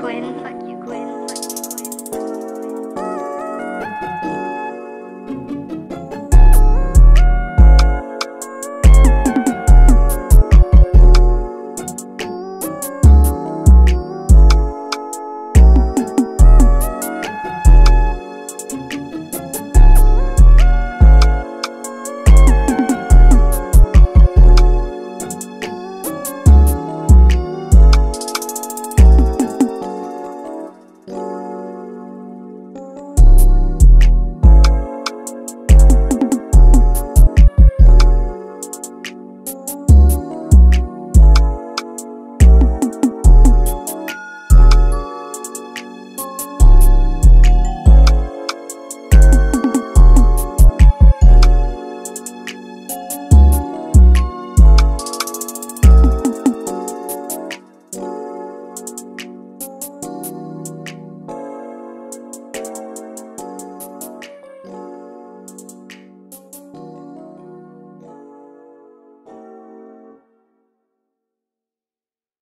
Quinn.